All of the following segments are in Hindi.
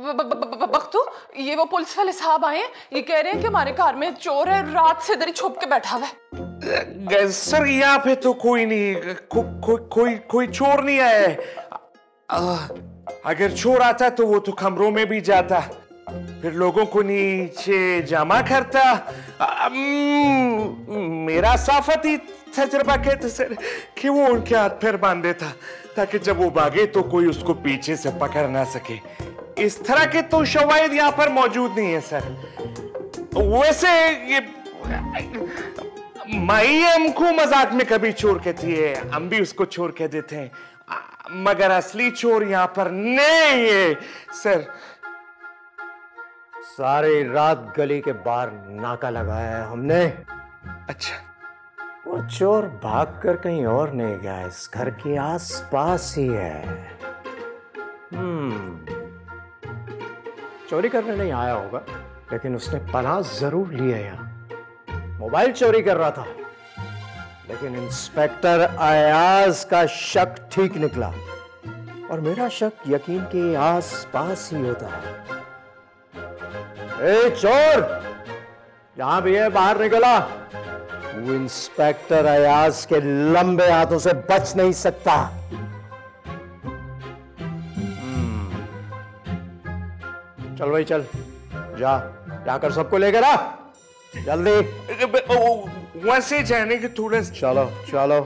बख्तू ये वो पुलिस वाले साहब आए ये कह रहे हैं कि हमारे कार में चोर है रात से ही छुप के बैठा हुआ है। सर यहाँ पे तो कोई नहीं को, को, कोई कोई चोर नहीं आया है। अगर चोर आता तो वो तो कमरों में भी जाता। फिर लोगों को नीचे जमा करता। मेरा साफती तजर्बा कहते सर कि वो उनके हाथ पैर बाँध देता ताकि जब वो भागे तो कोई उसको पीछे से पकड़ ना सके। इस तरह के तो शवायद यहाँ पर मौजूद नहीं है सर। वैसे ये माई हमको मज़ाक में कभी चोर कहती है हम भी उसको चोर कह देते हैं। मगर असली चोर यहाँ पर नहीं है सर। सारी रात गली के बाहर नाका लगाया है हमने। अच्छा। वो चोर भाग कर कहीं और नहीं गया इस घर के आसपास ही है। हम्म। चोरी करने नहीं आया होगा, लेकिन उसने पनाह ज़रूर लिया यहाँ मोबाइल चोरी कर रहा था, लेकिन इंस्पेक्टर अयाज का शक ठीक निकला और मेरा शक यकीन के आस पास ही होता। है ए, चोर! जहाँ भी है, बाहर निकला। वो इंस्पेक्टर अयाज के लंबे हाथों से बच नहीं सकता। चल भाई चल। जा जाकर सबको लेकर आ। जल्दी। वैसे जाने के थोड़ा चलो चलो।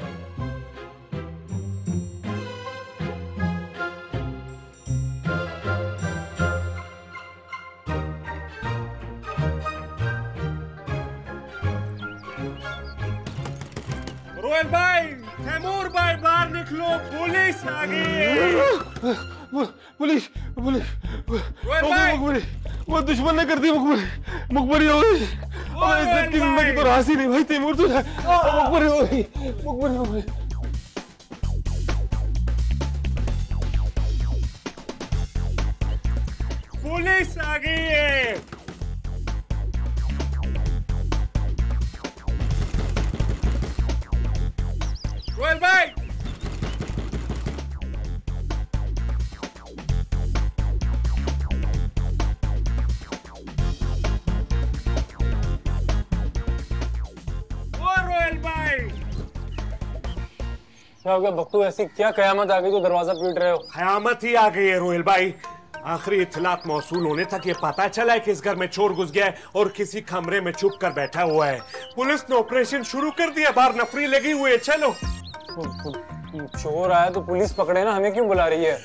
रोयल भाई तैमूर भाई बाहर निकलो पुलिस आ गई। है पुलिस पुलिस। मुखबरी वो दुश्मन ने कर दी मुखबरी मुखबरी हो गई। अबे इज़्ज़त की ज़िंदगी तो रास ही नहीं भाई तैमूर तो मुखबरी हो। गई मुखबरी हो गई पुलिस आ गई है। क्या हो गया बख्तू ऐसी क्या कयामत आ गई जो दरवाज़ा पीट रहे हो? कयामत ही आ गई है रोयल भाई। आखिरी इतलात मौसूल होने तक ये पता चला है कि इस घर में चोर घुस गया है और किसी कमरे में छुप कर बैठा हुआ है। पुलिस ने ऑपरेशन शुरू कर दिया बाहर नफरी लगी हुई है। चलो। चोर आया तो पुलिस पकड़े ना हमें क्यों बुला रही है?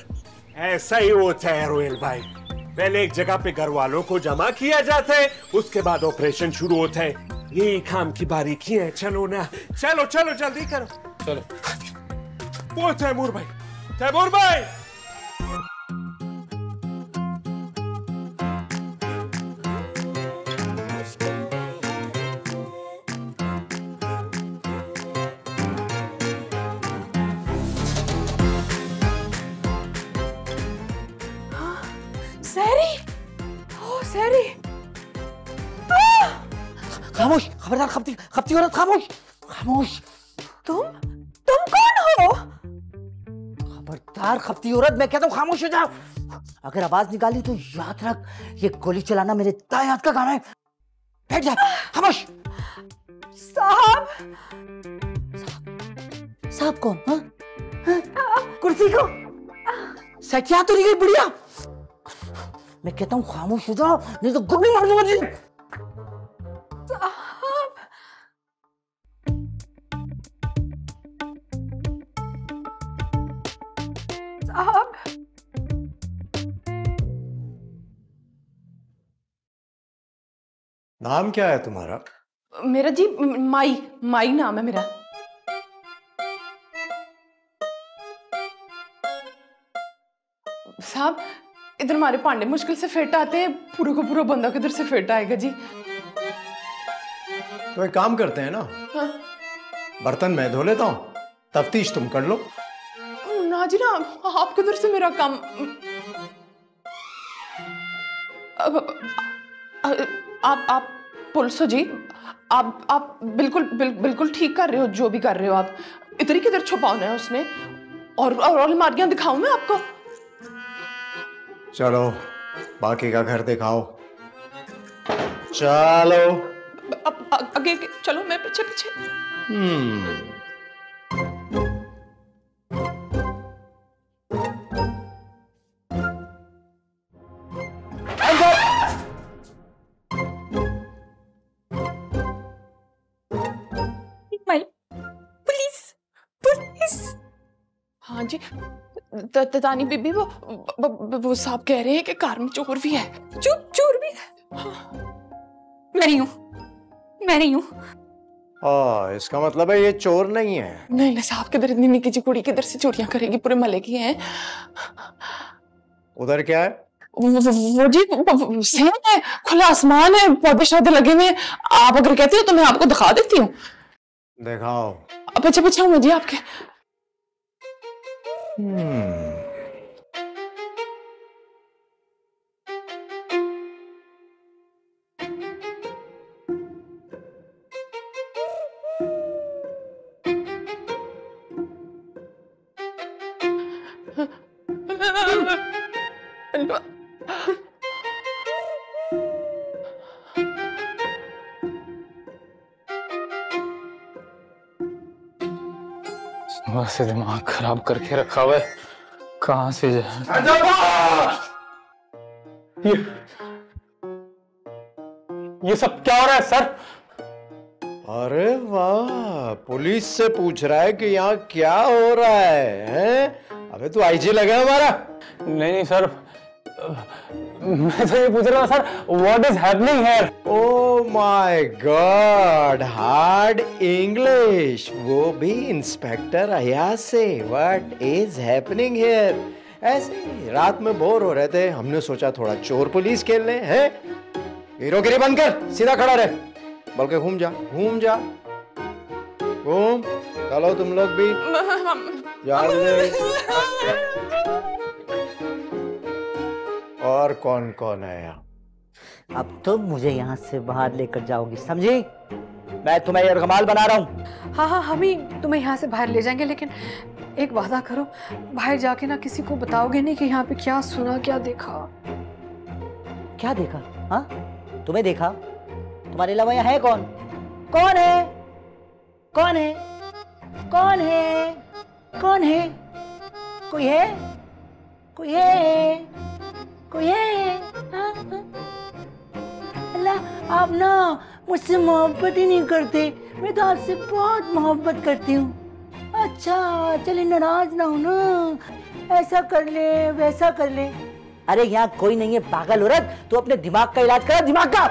ऐसा ही होता है रोहिल भाई। पहले एक जगह पे घर वालों को जमा किया जाता है उसके बाद ऑपरेशन शुरू होता है। यही काम की बारीकी है चलो ना। चलो चलो जल्दी करो। चलो। वो तैमूर भाई? तैमूर भाई! खामोश खबरदार खपती खपती औरत खामोश! खामोश! तुम तुम कौन हो? खबरदार खपती औरत मैं कहता हूँ खामोश हो जाओ। अगर आवाज़ निकाली तो याद रख ये गोली चलाना मेरे हाथ का काम है। बैठ जा खामोश। साहब। साहब कौन हाँ? हाँ? कुर्सी को? सचिया तो नहीं गई बुढ़िया। मैं कहता हूँ खामोश हो जाओ नहीं तो गोली मार दूँगा तुझे। साहब नाम क्या है तुम्हारा? मेरा जी माई माई नाम है मेरा। साहब इधर हमारे पांडे मुश्किल से फिट आते हैं पूरा का पूरा बंदा किधर से फिट आएगा जी? तो एक काम करते हैं ना। हाँ। बर्तन मैं धो लेता हूँ तफ्तीश तुम कर लो। ना जी ना आप किधर से मेरा काम अब आप आप पुलिस जी आप आप बिल्कुल बिल, बिल्कुल ठीक कर रहे हो जो भी कर रहे हो आप। ही किधर छुपाना है उसने? और और अलमारियाँ दिखाऊँ मैं आपको? चलो बाकी का घर दिखाओ। चलो। अब आगे आगे चलो मैं पीछे पीछे। हम्म। पुलिस हाँ जी तानी बीबी वो वो, साहब कह रहे हैं कि कार में चोर भी है। चुप चोर भी है? मैं नहीं हूँ। मैं नहीं हूँ। आ, इसका मतलब है ये चोर नहीं है। नहीं नहीं साहब किधर इतनी निकी सी कुड़ी किधर से चोरियाँ करेगी? पूरे मले की हैं। उधर क्या है? वो जी सेम है खुला आसमान है पौधे शौधे लगे हुए हैं। आप अगर कहते हो तो मैं आपको दिखा देती हूँ। दिखाओ। अब पीछे पीछे हूँ जी आपके हम्म सुबह से दिमाग खराब करके रखा हुआ है। कहाँ से जाए? ये ये सब क्या हो रहा है सर? अरे वाह पुलिस से पूछ रहा है कि यहाँ क्या हो रहा है है? अबे तू आईजी लगा हमारा? नहीं नहीं सर। मैं तो ये पूछ रहा था sir what is happening here oh my god hard English वो भी इंस्पेक्टर अयाज से. व्हाट इज़ हैपनिंग हियर ऐसे रात में बोर हो रहे थे. हमने सोचा थोड़ा चोर पुलिस खेल ले हैं? हीरोगिरी बंद कर सीधा खड़ा रहे. बल्कि घूम जा घूम जा. घूम चलो तुम लोग भी. जल्दी और कौन कौन है यहाँ? अब तुम मुझे यहाँ से बाहर लेकर जाओगी समझी? मैं तुम्हें ये कमाल बना रहा हूँ। हाँ हाँ हम ही तुम्हें यहाँ से बाहर ले जाएँगे लेकिन एक वादा करो बाहर जाके ना किसी को बताओगे नहीं कि यहाँ पे क्या सुना क्या देखा। क्या देखा? हाँ? तुम्हें देखा? तुम्हारे अलावा यहाँ है कौन? कौन है? कौन है? कौन है? कौन है? कोई है? कोई है? हाँ, हाँ? अल्लाह आप ना मुझसे मोहब्बत ही नहीं करते। मैं तो आपसे बहुत मोहब्बत करती हूँ। अच्छा चले नाराज़ ना हो ना। ऐसा कर ले वैसा कर ले। अरे यहाँ कोई नहीं है पागल औरत। तू अपने दिमाग का इलाज करा दिमाग का।